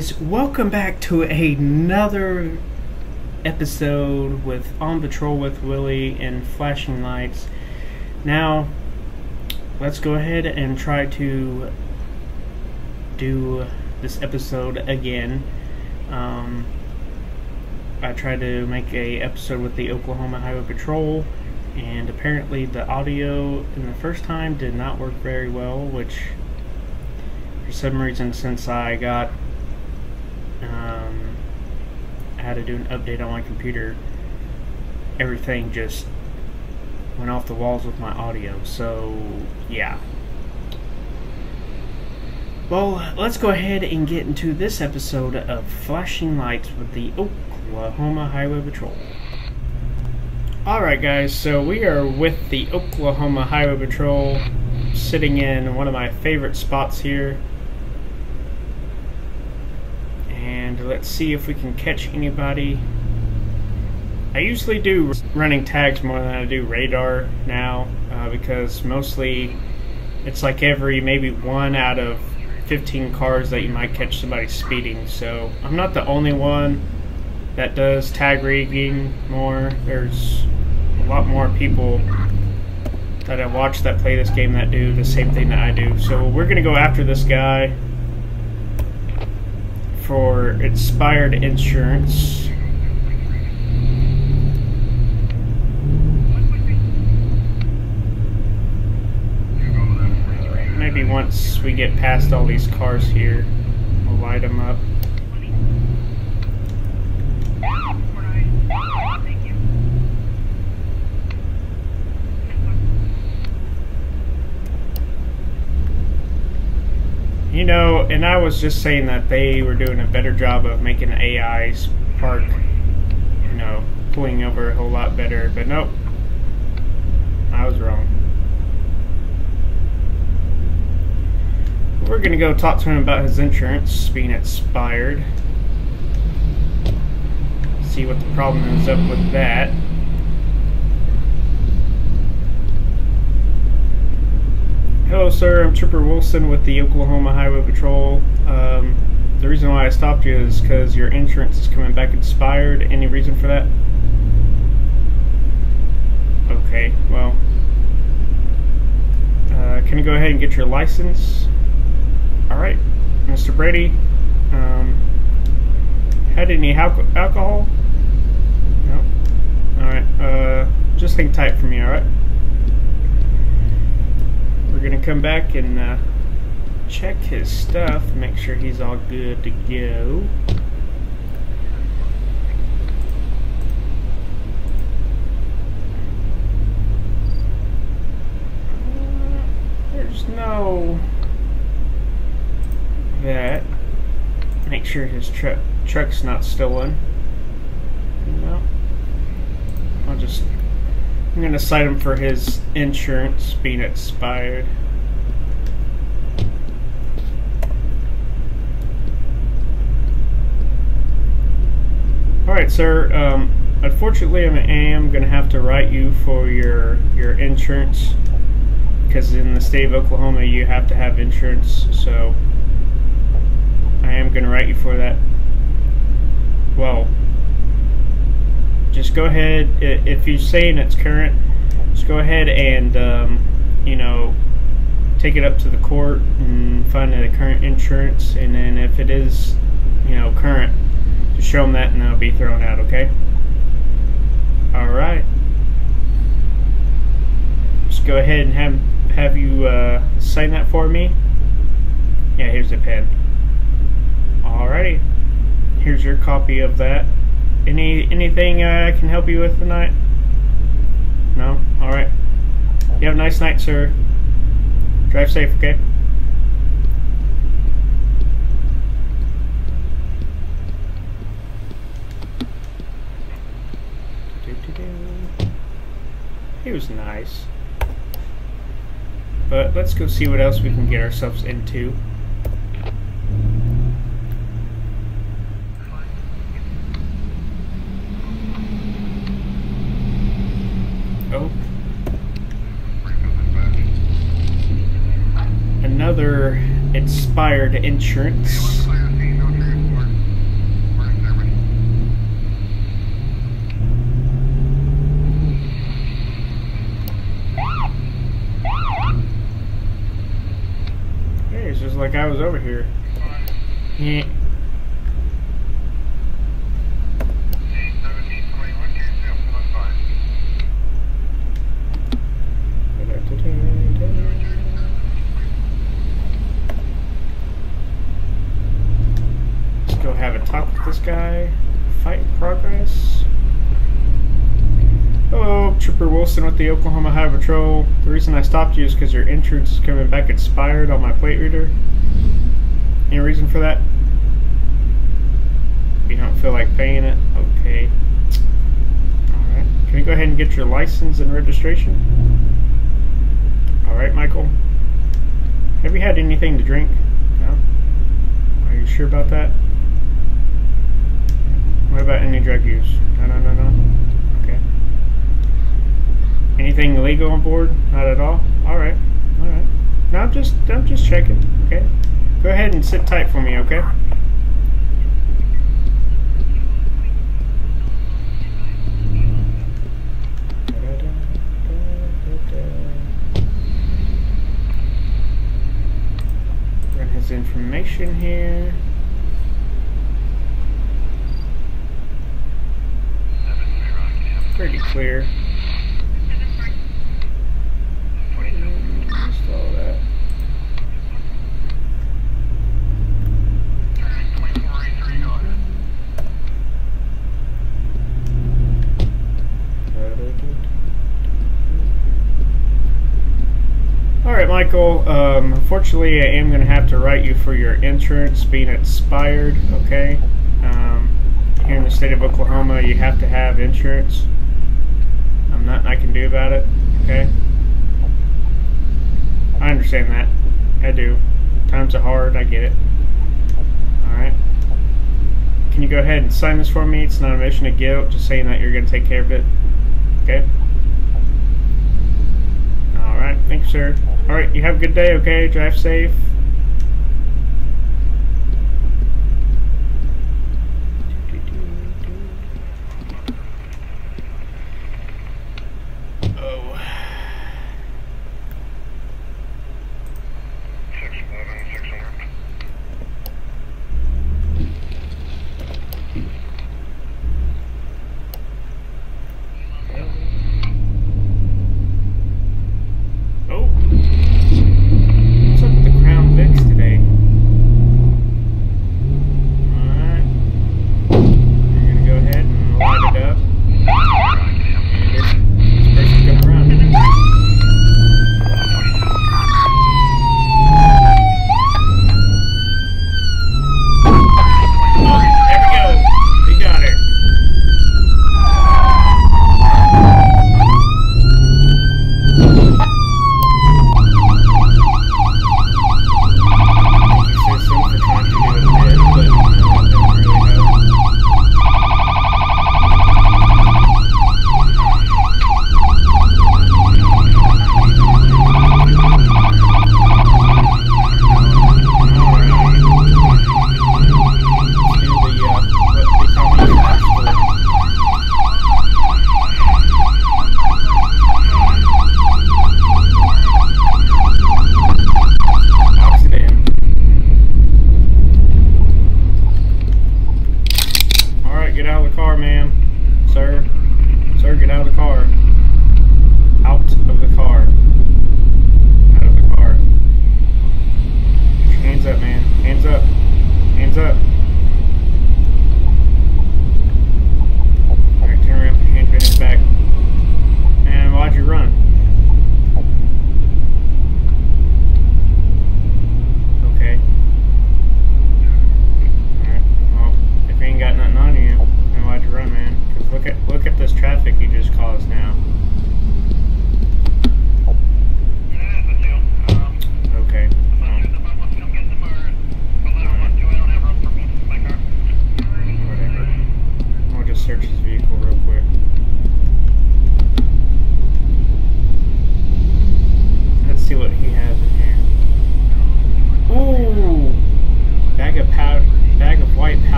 Guys, welcome back to another episode with On Patrol with Willy and Flashing Lights. Now, let's go ahead and try to do this episode again. Um, I tried to make a episode with the Oklahoma Highway Patrol, and apparently the audio in the first time did not work very well, which for some reason since I got um, had to do an update on my computer. Everything just went off the walls with my audio so yeah. Well let's go ahead and get into this episode of flashing lights with the Oklahoma Highway Patrol. Alright guys, so we are with the Oklahoma Highway Patrol sitting in one of my favorite spots here and let's see if we can catch anybody. I usually do running tags more than I do radar now uh, because mostly it's like every maybe one out of 15 cars that you might catch somebody speeding. So I'm not the only one that does tag rigging more. There's a lot more people that I watch that play this game that do the same thing that I do. So we're going to go after this guy for expired insurance. Maybe once we get past all these cars here, we'll light them up. You know, and I was just saying that they were doing a better job of making the AIs park, you know, pulling over a whole lot better, but nope. I was wrong. We're gonna go talk to him about his insurance being expired. See what the problem is up with that. Hello, sir. I'm Trooper Wilson with the Oklahoma Highway Patrol. Um, the reason why I stopped you is because your insurance is coming back expired. Any reason for that? Okay, well. Uh, can you go ahead and get your license? Alright. Mr. Brady, um, had any al alcohol? No. Alright, uh, just think tight for me, alright? we're gonna come back and uh, check his stuff, make sure he's all good to go. Uh, there's no that. Make sure his truck truck's not stolen. No. I'll just I'm to cite him for his insurance being expired. Alright, sir. Um, unfortunately, I am going to have to write you for your, your insurance because in the state of Oklahoma you have to have insurance, so I am going to write you for that. Well, just go ahead, if you're saying it's current, just go ahead and, um, you know, take it up to the court and find the current insurance, and then if it is, you know, current, show them that and it'll be thrown out, okay? Alright. Just go ahead and have, have you uh, sign that for me. Yeah, here's the pen. Alrighty. Here's your copy of that. Any anything uh, I can help you with tonight? No? Alright. You have a nice night, sir. Drive safe, okay? He was nice. But let's go see what else we can get ourselves into. Oh. Another expired insurance. Like I was over here. Yeah. Let's go have a talk with this guy. Fight progress. Hello, Trooper Wilson with the Oklahoma Highway Patrol. The reason I stopped you is because your insurance is coming back expired on my plate reader. Any reason for that? You don't feel like paying it? Okay. Alright. Can you go ahead and get your license and registration? Alright, Michael. Have you had anything to drink? No? Are you sure about that? What about any drug use? No, no, no, no. Okay. Anything illegal on board? Not at all. All right. All right. No, I'm just I'm just checking. Okay. Go ahead and sit tight for me. Okay. Run his information here. Pretty clear. Install that. Alright, Michael. Um, unfortunately, I am going to have to write you for your insurance being expired, okay? Um, here in the state of Oklahoma, you have to have insurance. I'm nothing I can do about it, okay? I understand that. I do. Times are hard, I get it. Alright. Can you go ahead and sign this for me? It's not a mission of guilt, just saying that you're going to take care of it. Okay? Alright, thanks, sir. Alright, you have a good day, okay? Drive safe. car, ma'am. Sir. Sir, get out of the car. Out of the car. Out of the car. Hands up, man. Hands up. Hands up.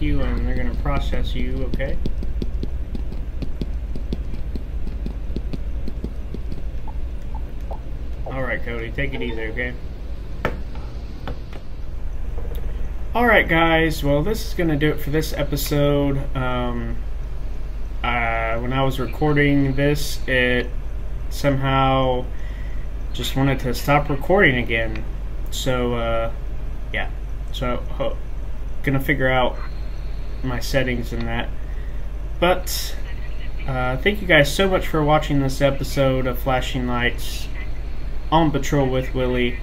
You and they're gonna process you, okay? Alright, Cody, take it easy, okay? Alright, guys, well, this is gonna do it for this episode. Um, uh, when I was recording this, it somehow just wanted to stop recording again. So, uh, yeah. So, gonna figure out my settings and that. But, uh, thank you guys so much for watching this episode of Flashing Lights on Patrol with Willy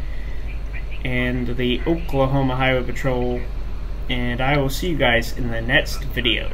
and the Oklahoma Highway Patrol. And I will see you guys in the next video.